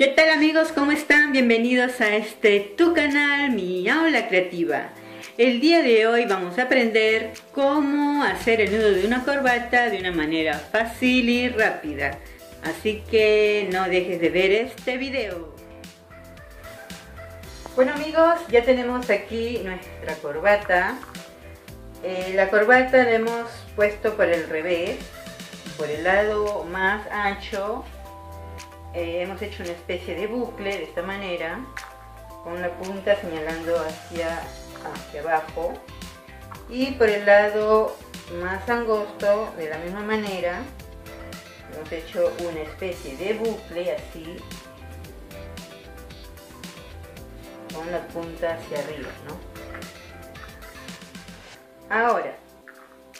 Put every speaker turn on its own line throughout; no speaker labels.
¿Qué tal amigos? ¿Cómo están? Bienvenidos a este tu canal, mi aula creativa. El día de hoy vamos a aprender cómo hacer el nudo de una corbata de una manera fácil y rápida. Así que no dejes de ver este video. Bueno amigos, ya tenemos aquí nuestra corbata. Eh, la corbata la hemos puesto por el revés, por el lado más ancho eh, hemos hecho una especie de bucle de esta manera con la punta señalando hacia, hacia abajo y por el lado más angosto de la misma manera hemos hecho una especie de bucle así con la punta hacia arriba ¿no? ahora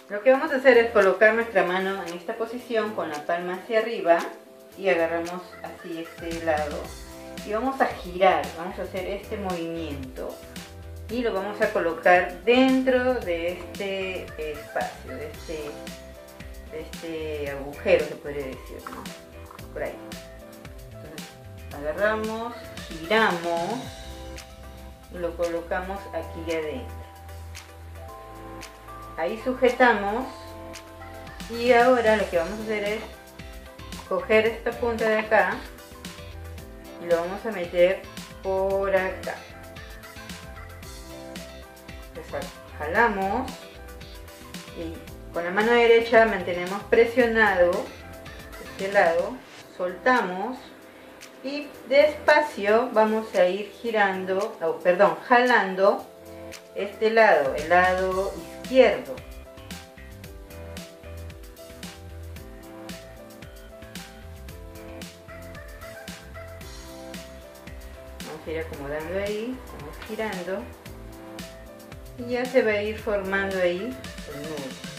lo que vamos a hacer es colocar nuestra mano en esta posición con la palma hacia arriba y agarramos así este lado y vamos a girar, vamos a hacer este movimiento y lo vamos a colocar dentro de este espacio, de este, este agujero se puede decir, Por ahí. agarramos, giramos y lo colocamos aquí adentro. Ahí sujetamos y ahora lo que vamos a hacer es coger esta punta de acá y lo vamos a meter por acá. jalamos y con la mano derecha mantenemos presionado este lado, soltamos y despacio vamos a ir girando, perdón, jalando este lado, el lado izquierdo. Ir acomodando ahí, vamos girando y ya se va a ir formando ahí el nudo.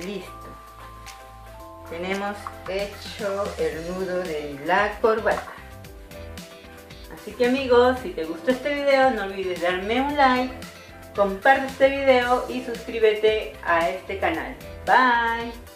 Y listo. Tenemos hecho el nudo de la corbata. Así que amigos, si te gustó este video no olvides darme un like, comparte este video y suscríbete a este canal. Bye.